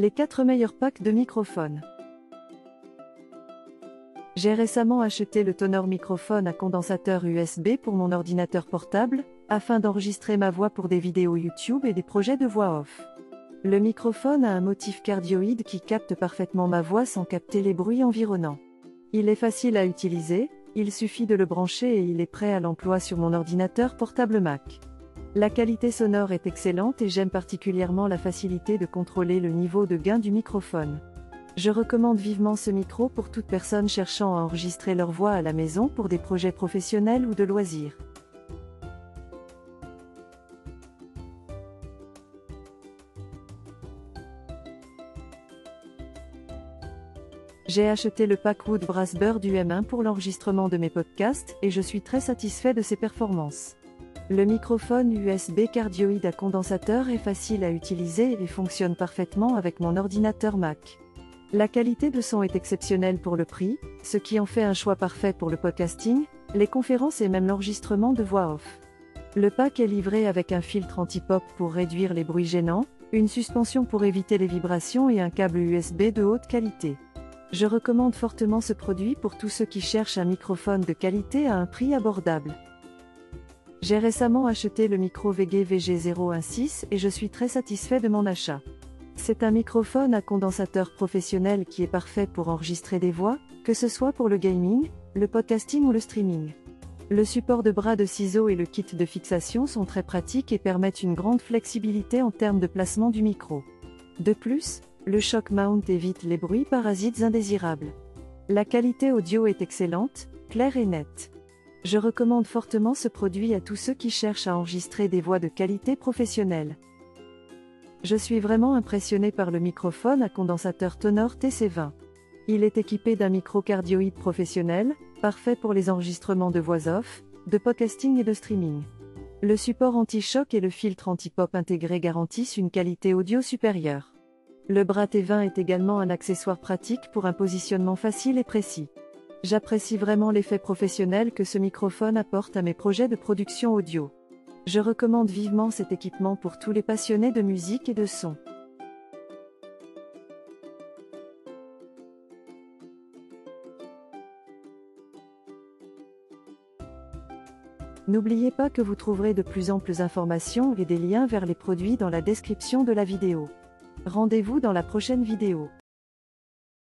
Les 4 meilleurs packs de microphones. J'ai récemment acheté le tonor microphone à condensateur USB pour mon ordinateur portable, afin d'enregistrer ma voix pour des vidéos YouTube et des projets de voix off. Le microphone a un motif cardioïde qui capte parfaitement ma voix sans capter les bruits environnants. Il est facile à utiliser, il suffit de le brancher et il est prêt à l'emploi sur mon ordinateur portable Mac. La qualité sonore est excellente et j'aime particulièrement la facilité de contrôler le niveau de gain du microphone. Je recommande vivement ce micro pour toute personne cherchant à enregistrer leur voix à la maison pour des projets professionnels ou de loisirs. J'ai acheté le pack Wood Brasber du M1 pour l'enregistrement de mes podcasts et je suis très satisfait de ses performances. Le microphone USB cardioïde à condensateur est facile à utiliser et fonctionne parfaitement avec mon ordinateur Mac. La qualité de son est exceptionnelle pour le prix, ce qui en fait un choix parfait pour le podcasting, les conférences et même l'enregistrement de voix off. Le pack est livré avec un filtre anti-pop pour réduire les bruits gênants, une suspension pour éviter les vibrations et un câble USB de haute qualité. Je recommande fortement ce produit pour tous ceux qui cherchent un microphone de qualité à un prix abordable. J'ai récemment acheté le micro VG VG016 et je suis très satisfait de mon achat. C'est un microphone à condensateur professionnel qui est parfait pour enregistrer des voix, que ce soit pour le gaming, le podcasting ou le streaming. Le support de bras de ciseaux et le kit de fixation sont très pratiques et permettent une grande flexibilité en termes de placement du micro. De plus, le shock mount évite les bruits parasites indésirables. La qualité audio est excellente, claire et nette. Je recommande fortement ce produit à tous ceux qui cherchent à enregistrer des voix de qualité professionnelle. Je suis vraiment impressionné par le microphone à condensateur Tonor TC20. Il est équipé d'un micro cardioïde professionnel, parfait pour les enregistrements de voix off, de podcasting et de streaming. Le support anti-choc et le filtre anti-pop intégré garantissent une qualité audio supérieure. Le bras T20 est également un accessoire pratique pour un positionnement facile et précis. J'apprécie vraiment l'effet professionnel que ce microphone apporte à mes projets de production audio. Je recommande vivement cet équipement pour tous les passionnés de musique et de son. N'oubliez pas que vous trouverez de plus amples informations et des liens vers les produits dans la description de la vidéo. Rendez-vous dans la prochaine vidéo.